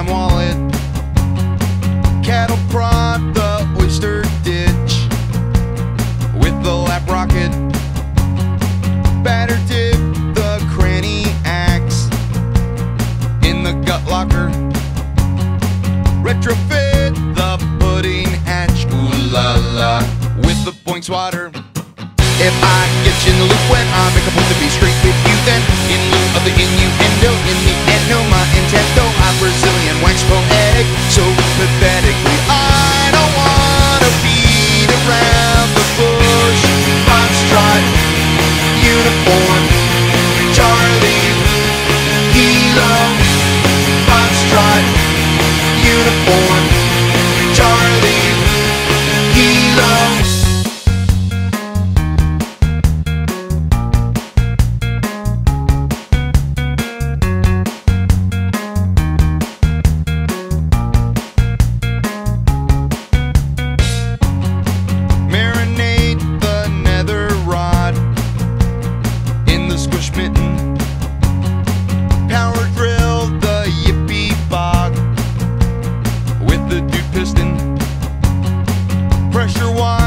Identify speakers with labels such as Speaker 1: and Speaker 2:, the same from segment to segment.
Speaker 1: damn wallet. Cattle prod the oyster ditch with the lap rocket. Batter dip the cranny axe in the gut locker. Retrofit the pudding hatch, ooh la la, with the boink swatter. If I get you in the loop when I make a point to be straight with you, then you coração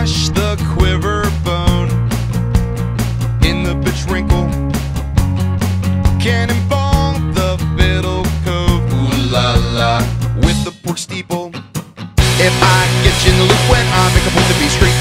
Speaker 1: crush the quiver bone in the bitch wrinkle. Cannonball the fiddle cove, ooh la la, with the pork steeple. If I get you in the loop when I make a point to be straight.